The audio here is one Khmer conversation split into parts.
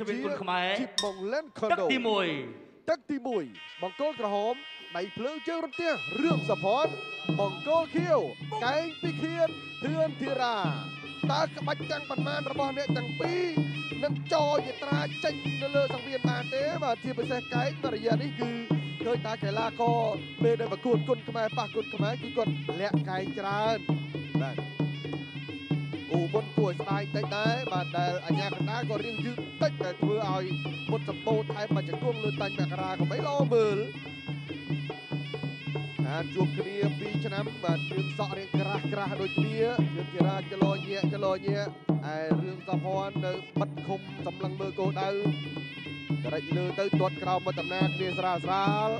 សវិនគុណខ្មែរជីបម៉ុងឡែនខុនទឹកដូទីទឹកទី1បង្គោលក្រហមដៃភ្លើងជើងរន្ទះរឿងសផនបង្គោលខៀវកែងពីខៀនធឿនធីរាតើក្បាច់ទាំងប៉ុន្មានរបស់អ្នកទាំងពីរនឹងចរយត្រាចេញនៅលើសង្វៀនបានទេបាទជាពិសេសកែងបរិយានេះគឺឃើញតាកីឡាករពេលដែលប្រកួតគុណខ្មែរប៉ះគុណខ្មែរគឺគាត់លាក់កែងច្រើនបាទ អូមុនគួរឲ្យស្ដាយតិចដែរបាទដែលអញ្ញាកណ្ដាលក៏រៀងយឺតតិចដែលធ្វើឲ្យមុតសម្បូរថែមមកជង្គង់លើតាញ់មករាក៏មិនល្អមើលអាជួបគ្នា2ឆ្នាំបាទយើងសក់រៀងក្រាស់ក្រាស់ដូចគ្នាយើងជារាចលោញាក់ចលោញាក់ឯរឿងសភ័ណ្ឌនៅបិទឃុំសម្លឹងមើលគោលដៅចរិចលើទៅទាត់ក្រោមមកដំណើរគ្នាស្រាលស្រាល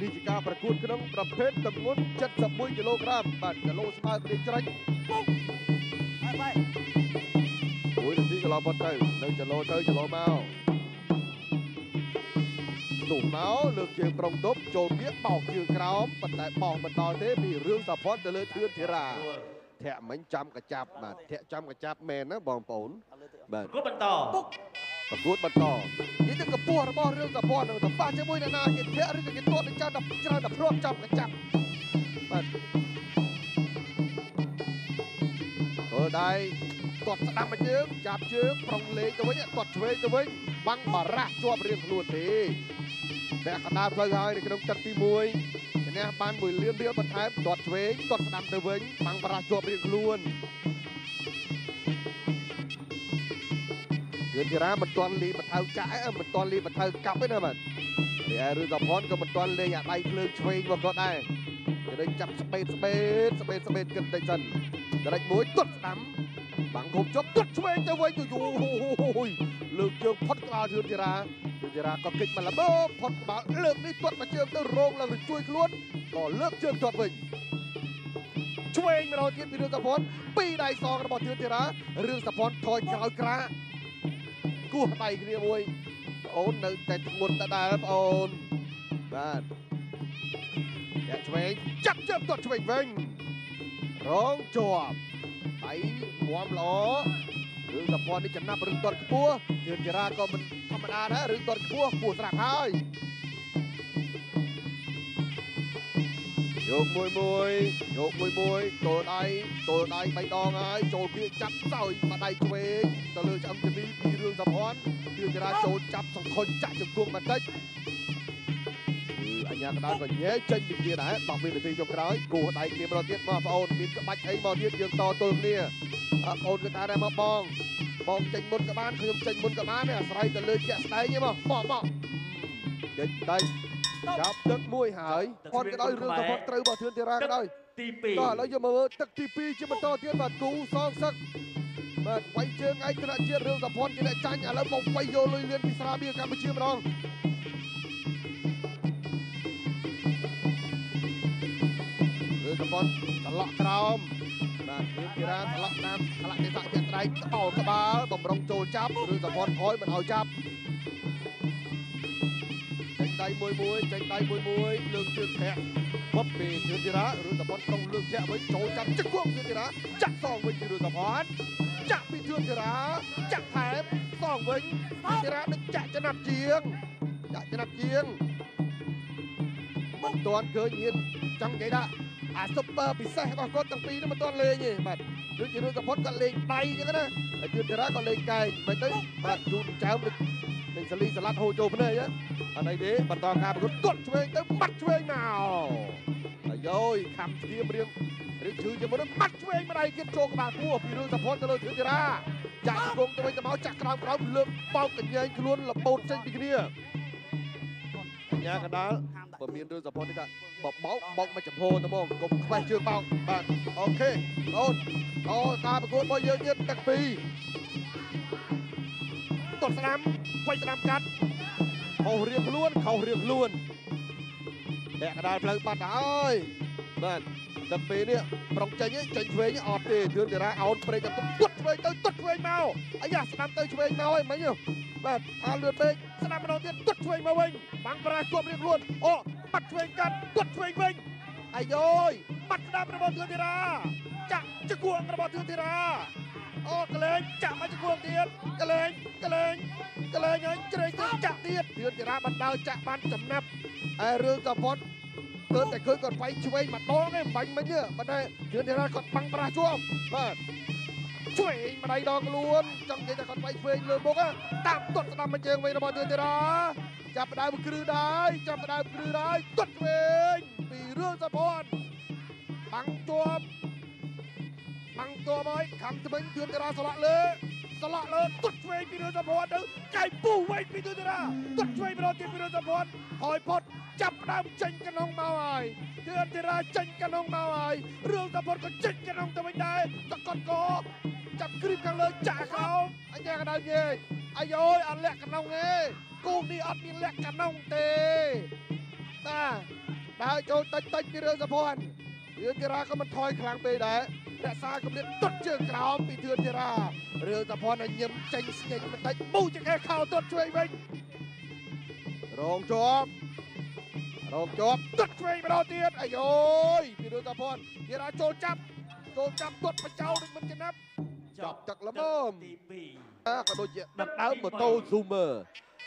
នេះជាការប្រកួតក្នុងប្រភេទទម្ងន់71គីឡូក្រាមបាទគីឡូស្មើគ្នាច្រាច់បាយបាយ មួយនាទីកន្លងផុតទៅនៅចលោទៅចលោមកទុំមកលើកជើងប្រុងទប់ចូលគៀកបោកជើងក្រោមប៉ុន្តែបោកមិនដល់ទេពីរឿងសផុតទៅលើធឿនធីរាធាក់មិញចាំកចាប់បាទធាក់ចាំកចាប់មែនណាបងប្អូនបាទប្រកួតបន្តប្រកួតបន្តនិយាយទៅកម្ពស់របស់រឿងសផុតនឹងទៅប៉ះជាមួយនរណាគេធាក់ឬក៏គេទាត់នឹងចាំដល់ច្រើនដល់ព្រមចាំកចាប់បាទធ្វើដៃ ទាត់ស្ដាំមកជើងចាប់ជើងប្រុងលេងទៅវិញទាត់ឆ្វេងទៅវិញបាំងបារះជាប់រៀងខ្លួនទេតែកណ្ដាលផ្លូវហើយនៅក្នុងទឹកទី1ឈ្នះបាន1លានរៀលបន្ថែមទាត់ឆ្វេងទាត់ស្ដាំទៅវិញបាំងបារះជាប់រៀងខ្លួនឿនធីរ៉ាមិនទាន់លីបន្ថៅចាក់ឯងមិនទាន់លីបន្ថៅកាប់ទេណាបាទទីឯរឿងសផនក៏មិនទាន់លេងអាដៃភ្លើងឆ្វេងរបស់គាត់ដែរគេនឹងចាប់ស្បេតស្បេតស្បេតស្បេតគិតតិចសិនដរិចមួយទាត់ស្ដាំ បាំងគុំជប់ទាត់ឆ្វេងទៅវិញទៅយូយលើកជើងផុតក្បាលធឿនធីរាធឿនធីរាក៏គេចមកល្មើផុតក្បាលលើកនេះទាត់មកជើងទៅរងឡើងទៅជួយខ្លួនក៏លើកជើងទាត់វិញឆ្វេងម្ដងទៀតពីរឿងសភ័នពីរដៃសងរបស់ធឿនធីរារឿងសភ័នថយក្រោយក្រាគោះដៃគ្នាមួយបងអូននៅតែធ្ងន់ដដែលបងអូនបាទយ៉ាឆ្វេងចាប់ជើងទាត់ឆ្វេងវិញរងជាប់ដៃ មាំល្អរឿងសពតនេះចំណាប់រឿងទាត់ខ្ពស់ជឿនចារាក៏មិនធម្មតាដែររឿងទាត់ខ្ពស់ខ្ពស់ស្រាប់ហើយយកមួយមួយយកមួយមួយទល់ដៃទល់ដៃបីដងហើយចូលគៀកចាប់សោយបាដៃឆ្វេងទៅលើឆ្អឹងជំនីពីរឿងសពតជឿនចារាចូលចាប់សង្ខុញចាក់ជង្គង់បន្តិចគឺអ ញ្ញាកណ្ដាលក៏ញែកចេញពីគ្នាដែរ10វិនាទីចុងក្រោយគោះដៃគ្នាម្ដងទៀតមកបងអូនមានក្បាច់អីមកទៀតយើងតទល់គ្នាអើបងអូនគឺថាដែរមកបងបងចេញមុនក៏បានខ្ញុំចេញមុនក៏បានដែរអាស្រ័យទៅលើជាក់ស្ដែងទេមកបោះបោះចេញដៃចាប់ទឹកមួយហើយផនក៏ដោយរឿងសពតត្រូវរបស់ធឿនធីរាក៏ដោយទី2ក៏ឥឡូវយកមកមើលទឹកទី2ជាបន្តទៀតបាទគូសងសឹកបាទវាយជើងឯកធនជាតិរឿងសភ័នជាអ្នកចាញ់ឥឡូវមកវាយយកលុយលៀនពីស្រាបៀរកម្ពុជាម្ដង សភ័នច្រឡក់ក្រោមបាទរឿងធីរាច្រឡក់តាមឆ្លាក់ទេសៈជាត្រៃក្បោលក្បាលបំរុងចូលចាប់រឿងសភ័នអោយមិនឲ្យចាប់ចេញដៃមួយមួយចេញដៃមួយមួយលើកជើងធាក់បបពីធឿនធីរាឬតពតក្នុងលើកធាក់វិញចូលចាប់ជឹកគង់ធឿនធីរាចាក់សងវិញពីឬតពតចាក់ពីធឿនធីរាចាក់ថែមសងវិញធឿនធីរានឹងចាក់ចំណាប់ជាងចាក់ចំណាប់ជាងមិនទាន់ឃើញហ៊ានចង់និយាយថា អាស៊ុបបឺពិសេសរបស់គាត់ទាំងពីរនេះមិនទាន់លេងទេបាទដូចជារឿងតពតគាត់លេងដៃអញ្ចឹងណាហើយធឿនធីរាក៏លេងកែងមិនទៅបាទជូនចៅនឹងនឹងសលីសឡាត់ហូរចូលភ្នែកហ៎អត់អីទេបន្តការប្រកួតទាត់ឆ្វេងទៅបាត់ឆ្វេងមកអាយយខំស្គៀមរៀងរៀងឈឺជាមួយនឹងបាត់ឆ្វេងម្ដាយគិតចូលក្បាលពោះពីរឿងសផនទៅលើធឿនធារាចាក់ជង្គង់ទៅវិញទៅមកចាក់ក្រោមក្រោមលើកបោកកញ្ញែងខ្លួនលបោតចេញពីគ្នាបញ្ញាកណ្ដាល បើមានរឿងសផននេះថាបបោកបោកមកចំហទៅមកកុំខ្វេះជើងបោកបាទអូខេអូនអូការប្រកួតរបស់យើងទៀតទឹកពីរតត់ស្ដាំខ្វៃស្ដាំកាត់ខុសរៀងខ្លួនខុសរៀងខ្លួនតែកដាលផ្លូវបាត់ហើយបាទតែពេលនេះប្រុងចេញចេញឆ្វេងអត់ទេធឿនតារាអោនព្រេកទៅទុតឆ្វេងទៅទុតឆ្វេងមកអាយ៉ាស្ដាំទៅឆ្វេងមកហើយមិញ បាទថាលឿនពេកស្ដាំម្ដងទៀតទុតឆ្វេងមកវិញបាំងប្រាជាប់រៀងខ្លួនអូបាត់ឆ្វេងកាត់ទុតឆ្វេងវិញអាយយបាត់ស្ដាំរបស់ធឿនតារាចាក់ជង្គង់របស់ធឿនតារាអូកលែងចាក់មកជង្គង់ទៀតកលែងកលែងកលែងហើយជ្រែកទៅចាក់ទៀតធឿនធីរ៉ាបានដើរចាក់បានចំណាប់ហើយរឿងសពតទើបតែឃើញគាត់វាយឆ្វេងម្ដងឯងបាញ់មិញទេប៉ុន្តែធឿនធីរ៉ាគាត់បាំងប្រាស់ជាប់បាទ ឆ្វេងម្ដាយដងខ្លួនចង់និយាយថាគាត់វាយឆ្វេងលើមុខតាមទាត់ស្ដាំមកជើងវិញរបស់ធឿនធីរ៉ាចាប់ផ្ដើមគ្រឹះដែរចាប់ផ្ដើមគ្រឹះដែរទាត់ឆ្វេងពីរឿងសពតបាំងជាប់បាំងតបហើយខំត្បិញទឿនតារាស្លាក់លើស្លាក់លើទុតឆ្វេងពីរឿងសពតទៅកែពូវិញពីទឿនតារាទុតឆ្វេងម្ដងទៀតពីរឿងសពតហើយផុតចាប់ផ្ដើមចេញកណ្ដុងមកហើយទឿនតារាចេញកណ្ដុងមកហើយរឿងសពតក៏ចេញកណ្ដុងទៅវិញដែរតកត់ក ចាប់គ្រីបខាងលើចាក់ក្រោមអញ្ញាកណ្ដៅយេអាយយអត់លាក់កណ្ដុងទេគូនេះអត់មានលាក់កណ្ដុងទេតាដើរចូលតិចតិចពីរឿងសពតទឿនតារាក៏មិនថយខ្លាំងពេកដែររក្សាកម្រិតទុតជើងក្រោមពីធឿនធីរារឿងតភ័ណ្ឌឲ្យញឹមចេញស្ញេញបន្តិចប៊ូចង្អេះខោទុតជួយវិញរងជាប់រងជាប់ទុតជួយម្ដងទៀតអាយយពីរឿងតភ័ណ្ឌធីរាចូលចាប់ចូលចាប់ទុតបចោដូចមិនចំណាប់ ចាប់ទឹកល្មមទី2ក៏ដូចជាដណ្ដើមម៉ូតូ Zoomer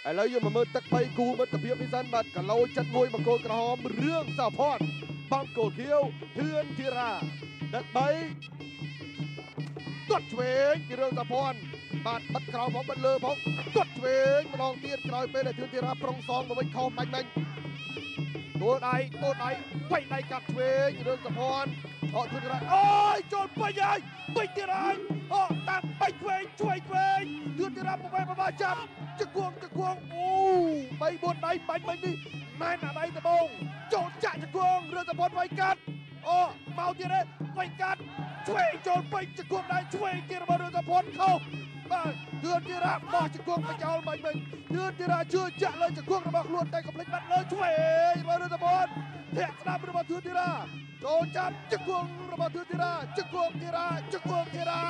ឥឡូវយើងមកមើលទឹក3គូមិត្តភាពនេះសិនបាទគីឡូ71បង្គោលក្រហមរឿងសោភ័ណ្ឌបង្គោលខៀវធឿនធីរាទឹក3ទាត់ឆ្វេងពីរឿងសោភ័ណ្ឌបាទបិទក្រោមផងបិទលើផងទាត់ឆ្វេងម្ដងទៀតក្រោយពេលដែលធឿនធីរាប្រុងសងមកវិញខុសបាញ់មិញ ទួលដៃទួលដៃបែកដៃកាត់ឆ្វេងរឿងសោភ័ណ្ឌអត់ធឿនធីរាអូយចូលពេញហើយពេញទៀតហើយអូតាមបែកឆ្វេងឆ្វេងឆ្វេងធឿនធីរាប្របែប្របាចាប់ជង្គង់ជង្គង់អូបីបួនដៃបាញ់មិញនេះម៉ែនអាដៃដបងចូលចាក់ជង្គង់រឿងសពតវាយកាត់អូមកទៀតទេវាយកាត់ឆ្វេងចូលពេញជង្គង់ដៃឆ្វេងទៀតរបស់រឿងសពតខុសបាទ ទឿនទីរ៉ាបោះជង្គង់បញ្ចោលបាញ់មិញទឿនទីរ៉ាជឿចាក់លើជង្គង់របស់ខ្លួនតែកំភ្លេចបាត់លើឆ្វេងរបស់រឿងសពតធាក់ស្ដាប់របស់ទឿនទីរ៉ាចូលចាប់ជង្គង់របស់ទឿនទីរ៉ាជង្គង់ទីរ៉ាជង្គង់ទីរ៉ា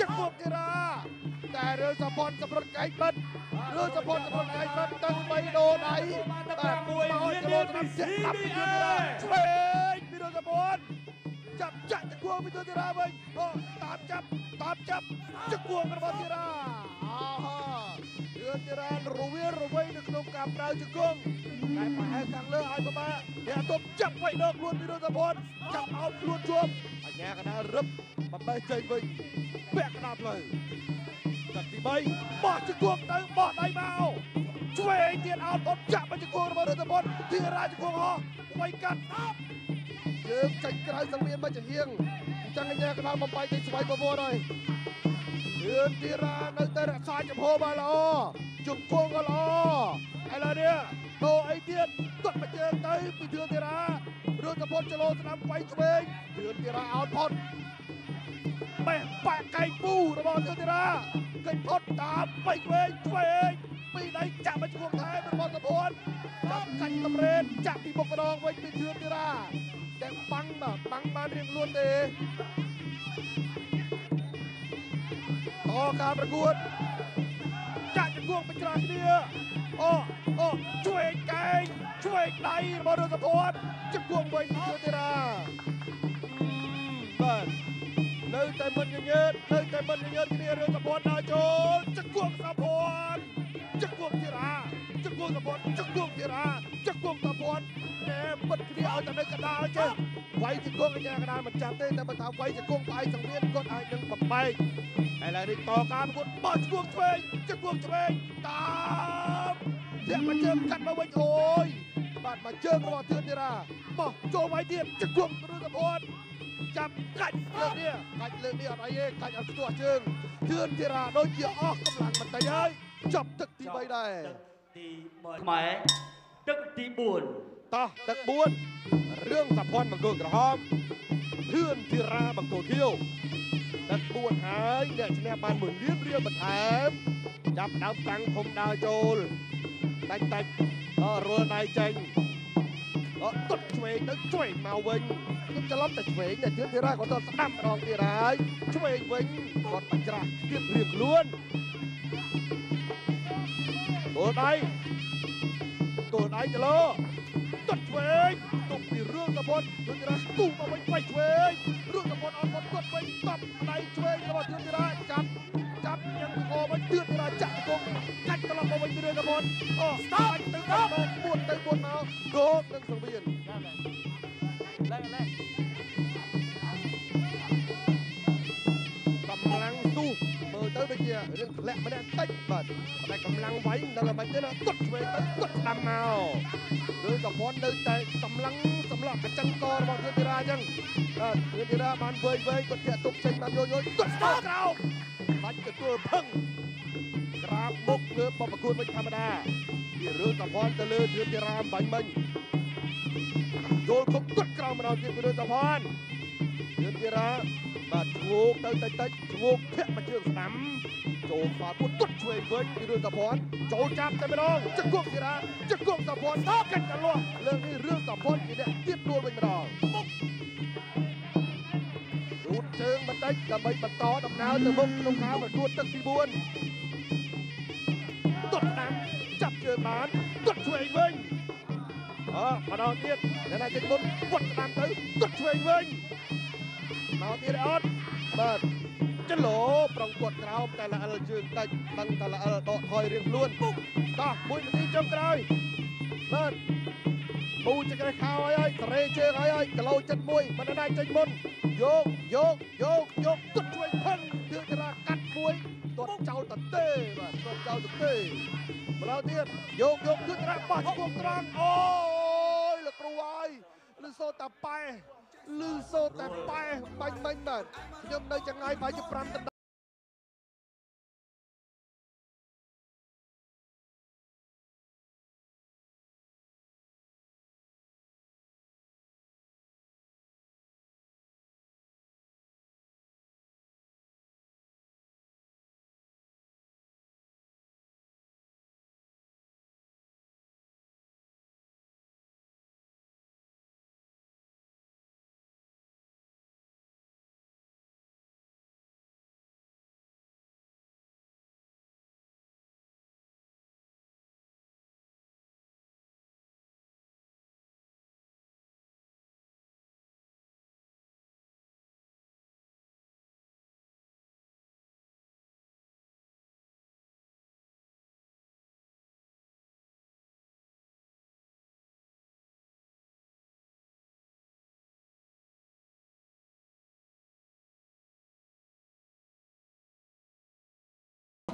ជង្គង់ទីរ៉ាតែរឿងសពតសម្រុតកែងបិទរឿងសពតសម្រុតកែងបិទតាំងបីដូដៃបាទមួយគីឡូតាមជាប់ពីទីរ៉ាឆ្វេងពីរឿងសពត ចាប់ចាក់ជង្គង់ពីទីរ៉ាវិញអូតាមចាប់តាមចាប់ជង្គង់របស់ទីរ៉ាអាហារឿងទីរ៉ារវារវៃនៅក្នុងការប្រើជង្គង់តែប្រហែលខាងលើឲ្យពិបាកអ្នកទប់ចាប់ໄວដកខ្លួនពីរឿងសពតចាប់អោបខ្លួនជាប់អញ្ញាកណារឹបបំបេះចេញវិញពាក់កណ្ដាលផ្លូវទឹកទី3បោះជង្គង់ទៅបោះដៃមកឆ្វេងទៀតអោតបត់ចាក់មកជង្គង់របស់រដ្ឋបុតទីរាជង្គង់ហោះវាយកាត់ យើងចាញ់ក្រៅសង្វៀនមកជាហៀងអញ្ចឹងកញ្ញាកណ្ដាលបំបីទៅស្វ័យប្រវត្តិហើយធឿនទីរានៅតែរក្សាចំហបានល្អជង្គង់ក៏ល្អឥឡូវនេះដូរអីទៀតទុតមកជើងទៅពីធឿនទីរារដ្ឋបុតចលោស្ដាំវាយឆ្វេងធឿនទីរាអោតផុតបេះបាក់កៃពូរបស់ទិរាកេញផុតតាមបៃឆ្វេងឆ្វេងពីដៃចាក់មកជួងថែមរបស់សពួនចាប់កាច់តម្រេនចាក់ពីមុខម្ដងវិញពីធឿនទិរា តែបាំងបាទបាំងបានរៀងលួនទេតការប្រកួតចាក់ជង្គង់បច្ច្រាស់គ្នាអូអូឆ្វេងកែងឆ្វេងដៃរបស់រដ្ឋសពួនជង្គង់វិញទឿនទិរាបាទនៅតែមិនញញើតនៅតែមិនញញើតគ្នារឿងសពតដល់ចូលចង្គង់សពតចង្គង់ធីរាចង្គង់សពតចង្គង់ធីរាចង្គង់សពត ណែបិទគ្នាឲ្យតែនៅកណ្ដាលចេះវាយចង្គង់អញ្ញាកណ្ដាលមិនចាប់ទេតែបើថាវាយចង្គង់ផ្អែកសង្វៀនគាត់អាចនឹងបំបែកឥឡូវនេះតការប្រកួតបោះចង្គង់ឆ្វេងចង្គង់ឆ្វេងតាមធាក់មកជើងកាត់មកវិញអូយបាទមកជើងរបស់ធឿនធីរាបោះចូលវាយទៀតចង្គង់រឿងសពតចាប់កាច់លើកនេះកាច់លើកនេះអត់អីទេកាច់អត់ស្ទាស់ជើងជឿនធីរាដូចជាអស់កម្លាំងបន្តិចហើយចប់ទឹកទី3ដែរទឹកទី3ខ្មែរទឹកទី4 តោះទឹក4រឿងសភ័ណ្ឌបង្គោលក្រហមជឿនធីរាបង្គោលខៀវទឹក4ហើយអ្នកឈ្នះបាន1លានរៀលបន្ថែមចាប់ផ្ដើមតាំងធំដើរចូលតាច់តាច់អរុលដៃចេញអត់ទុតឆ្វេងទៅឆ្វេងមកវិញខ្ញុំច្រឡំតែឆ្វេងតែជឿនធីរាគាត់ទៅស្ដាប់ម្ដងទៀតហើយឆ្វេងវិញគាត់បញ្ច្រាស់ទៀតរៀងខ្លួនគោលដៃគោលដៃចលោ ទុតឆ្វេងទុកពីរឿងតំបន់រឿងរ៉ាស្ទូមកវិញឆ្វេងឆ្វេងរឿងតំបន់អត់មកទុតវិញតបដៃឆ្វេងរបស់រឿងរ៉ាចាប់ចាប់ញ៉ាំកោវិញទឿនរ៉ាចាក់កងកាច់ត្រឡប់មកវិញរឿងតំបន់អូស្តាប់ទៅដល់មកពួនទៅពួនមករោគនឹងសង្វៀន លាក់ម្នាក់តិចបាទតែកម្លាំងវាយដល់មិនទេណាទុតឆ្វេងទៅទុតស្ដាំមករឿងតផននៅតែកម្លាំងសម្រាប់កញ្ចឹងករបស់យុទ្ធិរាអញ្ចឹងបាទយុទ្ធិរាបានវៃវៃគាត់ធាក់ទុកចេញបានយយយទុតស្ដាំក្រោមបាច់ទទួលផឹងក្រាបមុខលើបបប្រគួតវិញធម្មតាពីរឿងតផនទៅលើយុទ្ធិរាបាញ់មិញចូលគុកទុតក្រោមម្ដងទៀតពីរឿងតផនយុទ្ធិរា បាទឈ្ងោកទៅតិចតិចឈ្ងោកធាក់មកជើងស្ដាំចូលខ្វាពុតទុតឆ្វេងវិញពីរឿងតភ័ណ្ឌចូលចាប់តែម្ដងចង្គប់ធីរាចង្គប់តភ័ណ្ឌតកិច្ចកលាស់លើកនេះរឿងតភ័ណ្ឌជាអ្នកទៀតដួលវិញម្ដងរូតជើងបន្តិចដើម្បីបន្តដំណើរទៅមុខក្នុងការប្រកួតទឹកទី4ទុតស្ដាំចាប់ជើងបានទុតឆ្វេងវិញអើម្ដងទៀតអ្នកណាចិត្តមុនវត្តស្ដាំទៅទុតឆ្វេងវិញ មកទៀតអត់បាទចលោប្រងគាត់ក្រោមតែល្អិលជើងតិចបឹងតែល្អិលដកថយរៀងខ្លួនពុកតោះមួយនាទីចុងក្រោយបាទពូចក្រេះខោហើយហើយតរេជើងហើយហើយគីឡូ71មិនដាច់ចេញមុនយកយកយកយកទុតជួយផឹងទឿចរាកាត់មួយទាត់ចោលតទេបាទទាត់ចោលតទេម្ដងទៀតយកយកទឿចរាបោះជុំត្រង់អូយលោកគ្រូហើយលឺសូតាប៉ែ លឺសូរតែប៉ែបាញ់មិញបាទខ្ញុំនៅចង្ងាយប្រហែលជា5ដ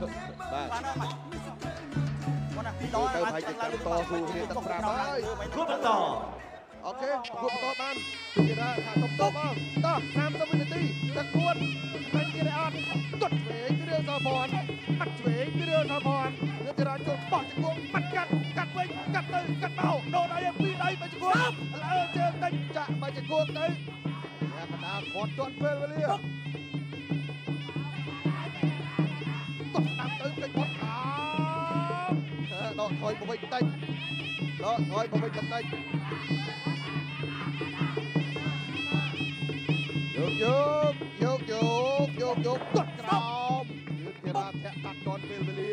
ប់បាទ bạn ơi mày con nào ទៅ đó ប្រហែលជាកម្មតស៊ូគ្នាទឹក5ហើយគួបបន្តអូខេគួបតបានទីរ៉ាថាសុំតបបងតោះ30វិនាទីទឹកគួនមិនទៀតអត់ទុតឆ្វេងពីរឿងសោភ័ណ្ឌបាត់ឆ្វេងពីរឿងសោភ័ណ្ឌយុទ្ធរាចូលបោះជង្គង់បាត់កាត់កាត់វិញកាត់ទៅកាត់មកដូរដៃពីរដៃបាច់ជង្គង់ឡើជើងតិចចាក់បាច់ជង្គង់ទៅអ្នកកណ្ដាលគាត់ទាន់ពេលវេលា ថយមកវិញបន្តិចដកថយមកវិញបន្តិចយកយកយកយកយកយកទាត់ក្រោមយឺតធារាធាក់កាត់ទាន់ពេលវេលា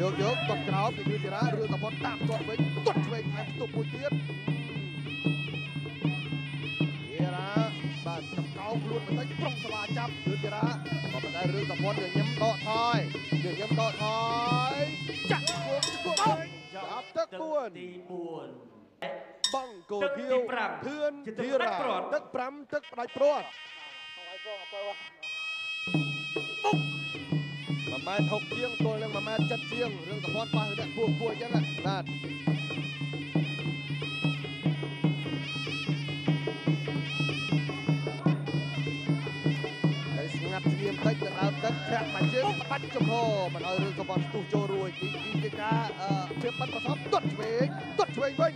យកយកទាត់ក្រោមពីយឺតធារារឿងតផុតតាមទាត់វិញទាត់ឆ្វេងថែមផ្ទុកមួយទៀតធារាបាទចំកោខ្លួនបន្តិចប្រុងស្វាចាប់យឺតធារា ក៏ប៉ុន្តែរឿងតផុតយើងញឹមដកថយយើងញឹមដកថយចាក់គួងគួងវិញចាប់ទឹកពួនទី4បង់គោលខៀវទឹកទីប្រាំធឿនជាទឹកធីផ្ដារាច់ព្រាត់ទឹក5ទឹកផ្ដាច់ព្រាត់ không phải con apa 1ម៉ែត្រ6ជាងទល់នឹង1ម៉ែត្រ7ជាងរឿងសពតប៉ះអ្នកពោះពោះអញ្ចឹងណាបាទ ទឹកធាក់មកជើងបាច់ចំហមិនឲ្យរឿងសពតស្ទុះចូលរួចនេះជាការអឺភាពបាត់ប្រសពទាត់ឆ្វេងទាត់ឆ្វេងវិញ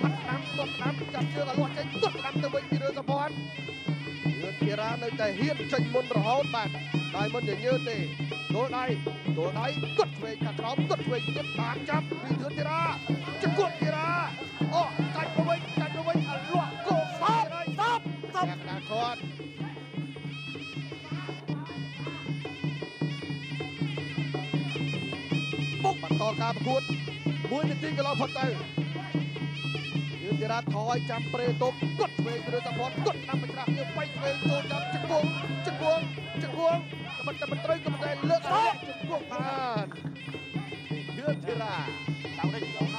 បាត់តាមទាត់តាមចាប់ជើងឲ្យលាស់ចេញទាត់តាមទៅវិញពីរឿងសពតយឿនធីរានៅតែហ៊ានចេញមុនរហូតបាទដោយមិនញញើរទេទល់ដៃទល់ដៃគាត់ឆ្វេងខាងក្រោមគាត់ឆ្វេងទៀតបានចាប់ពីយឿនធីរាជង្គត់ធីរាអូកាច់ទៅវិញកាច់ គាត់បុកបន្តការប្រកួត1នាទីកន្លងផុតទៅយឿនធីធីរ៉ាថយចាំប្រេតុបគត់ឆ្វេងទៅលើតាផនគត់តាមបច្រាស់វាបែកឆ្វេងចូលចាប់ជង្គង់ជង្គង់ជង្គង់តែមិនតែមិនត្រូវក៏មិនដែលលើកអត់ជង្គង់បានធឿនធីរ៉ា đau đấy đau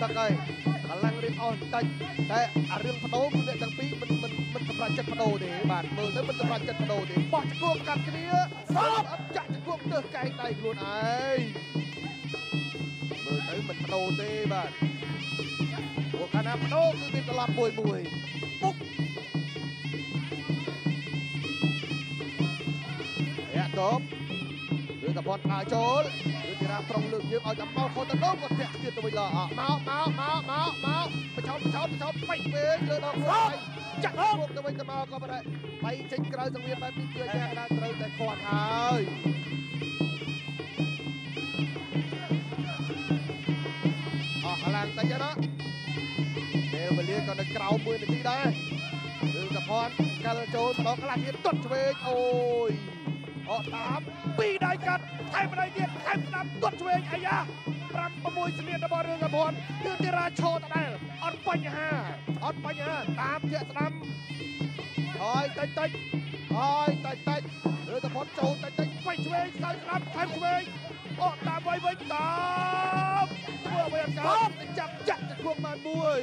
ទឹកហើយកម្លាំងរៀងអស់បន្តិចតែអារឿងបដូរគឺអ្នកទាំងពីរមិនមិនមិនសម្រាប់ចិត្តបដូរទេបាទមើលទៅមិនសម្រាប់ចិត្តបដូរទេបោះជង្គង់កាត់គ្នាសបអត់ចាក់ជង្គង់ទៅកែងដៃខ្លួនឯងមើលទៅមិនបដូរទេបាទព្រោះកាលណាបដូរគឺមានត្រឡប់មួយមួយពុកយ៉ាតប ឬតបតដើរចូលឬទីរាប្រុងលើកយើងឲ្យចាំបោខុសទៅដងក៏ធាក់ទៀតទៅវិញឡអមកមកមកមកមកបឆោតបឆោតបឆោតបាច់ពេកលើដងខ្លួនឯងចាក់ខ្លួនទៅវិញទៅមកក៏មិនដែរបៃចេញក្រៅសង្វៀនបែបនេះគឺអាចារ្យត្រូវតែគាត់ហើយអស់កម្លាំងតិចណាពេលវេលាក៏នៅក្រៅមួយនាទីដែរឬតផនកាល់ចូលម្ដងខ្លះទៀតទុតឆ្វេងអូយ អត់តាមពីរដៃកាត់ថែមដៃទៀតថែមស្ដាំទុតឆ្វេងអាយ៉ា5 6ស្លៀតរបស់រឿងតផនគឺទីរាឈោតដែរអត់បញ្ហាអត់បញ្ហាតាមជាក់ស្ដាំហើយតិចតិចហើយតិចតិចរឿងតផនចូលតិចតិចបាច់ឆ្វេងសើស្ដាំថែមឆ្វេងអត់តាមໄວវិញតាមធ្វើអ្វីអត់កើតចាប់ចាក់ទៅគង់បានមួយ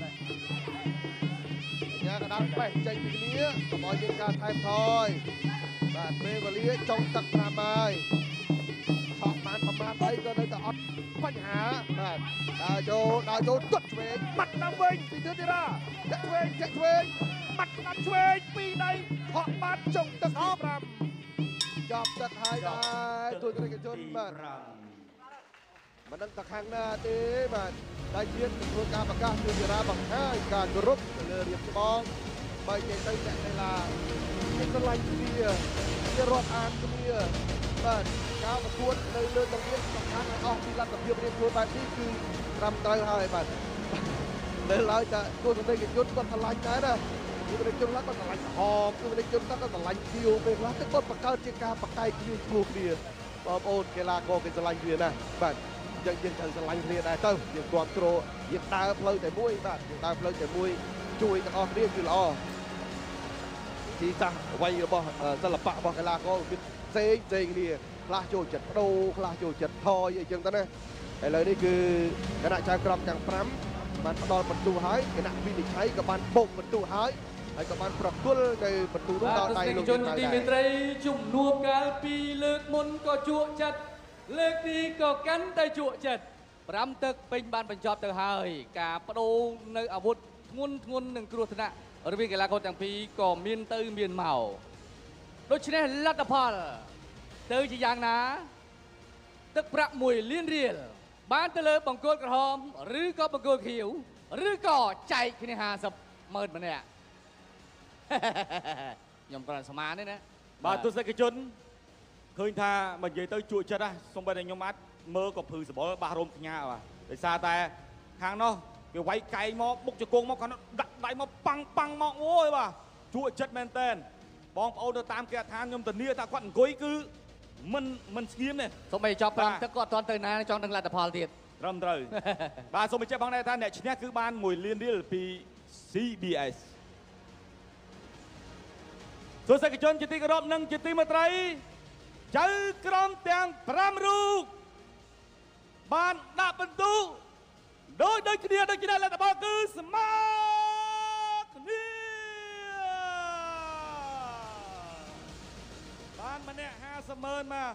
ញ៉ាក ដាល់បេះចេញពីគ្នាកុំឲ្យមានការថែមថយបាទពេលវេលាចុងទឹក5ហើយឆក់បានប្រមាណអីក៏នៅតែអត់បញ្ហាបាទដើរចូលដើរចូលទុតឆ្វេងបាត់តាមវិញពីទឿនទីរ៉ាចាក់ឆ្វេងចាក់ឆ្វេងបាត់ស្ដាំឆ្វេងពីរដៃហក់បានចុងទឹកទី5ចប់ទឹកហើយដែរទួយក្រិកជនបាទ មិនដឹងថាខាងណាទេបាទតែជាធ្វើការប្រកាសជារាបង្ហាញការគោរពទៅលើរៀបច្បងបើនិយាយទៅអ្នកកីឡាគេស្រឡាញ់គ្នាគេរាប់អានគ្នាបាទការប្រកួតនៅលើទម្រាំសំខាន់ឲ្យអស់ពីលទ្ធភាពរៀបខ្លួនបែបនេះគឺត្រឹមត្រូវហើយបាទនៅឡើយតែទស្សនិកជនគាត់ស្រឡាញ់ដែរណាទស្សនិកជនខ្លះគាត់ស្រឡាញ់ក្រហមទស្សនិកជនខ្លះគាត់ស្រឡាញ់ខៀវពេលខ្លះទៅគាត់បង្កើតជាការបកកាយគ្នាឈ្លោះគ្នាបងប្អូនកីឡាករគេស្រឡាញ់គ្នាណាបាទ យើងយើងត្រូវស្រឡាញ់គ្នាដែរទៅយើងគ្រប់គ្រងយើងដើរផ្លូវតែមួយបាទយើងដើរផ្លូវតែមួយជួយទាំងអស់គ្នាគឺល្អទីសាស្ត្រអ្វីរបស់អឺសិល្បៈរបស់កីឡាករគឺផ្សេងផ្សេងគ្នាខ្លះចូលចិត្តបដូរខ្លះចូលចិត្តថយអីចឹងទៅណាឥឡូវនេះគឺគណៈចៅក្រមទាំង5បានផ្ដល់បន្ទូហើយគណៈវិនិច្ឆ័យក៏បានបូកបន្ទូហើយហើយក៏បានប្រគល់នៅបន្ទូនោះបាទដល់ទស្សដៃនិកលោកជនយើងទីដែរមេត្រីជំនួបកាលពីលើកមុនក៏ជក់ចិត្ត លើកនេះក៏កាន់តែជក់ចិត្ត5ទឹកពេញបានបញ្ចប់ទៅហើយ ការបដូរនៅអាវុធធ្ងន់ធ្ងន់និងគ្រោះថ្នាក់រវាងកីឡាករទាំងពីរក៏មានទៅមានមកដូច្នេះលទ្ធផល ទៅជាយ៉ាងណា ទឹកប្រាក់1លានរៀលបានទៅលើបង្គោលក្រហម ឬក៏បង្គោលខៀវឬក៏ចែកគ្នា50ម៉ឺនម្នាក់ខ្ញុំគ្រាន់ស្មានទេណាបាទទស្សនិកជន ឃើញថាបើនិយាយទៅជក់ចិត្តណាសូម្បីតែខ្ញុំអាចមើលក៏ភឺសបល់បាសរោមផ្ញើបាទដោយសារតែខាងនោះវាវាយកែងមកបុកជង្គង់មកគាត់ដាក់ដៃមកប៉ាំងប៉ាំងមកអូយបាទជក់ចិត្តមែនតែនបងប្អូនទៅតាមគេឋានខ្ញុំធានាថាគាត់អង្គុយគឺមិនមិនស្ងៀមទេសូម្បីចប់បាទ5ទឹកគាត់អត់ទាន់ទៅណាចង់ដឹងលទ្ធផលទៀតត្រឹមត្រូវបាទសូមបញ្ជាក់បងដែរថាអ្នកឈ្នះគឺបាន1លានរៀលពី CBS ទស្សនិកជនជាទីគោរពនិងជាទីមេត្រី ចៅក្រមទាំង5រូបបានដាក់បន្ទុកដោយដូចគ្នាដូចគ្នាលទ្ធផលគឺស្មើគ្នាបានម្នាក់50ម៉ឺនមក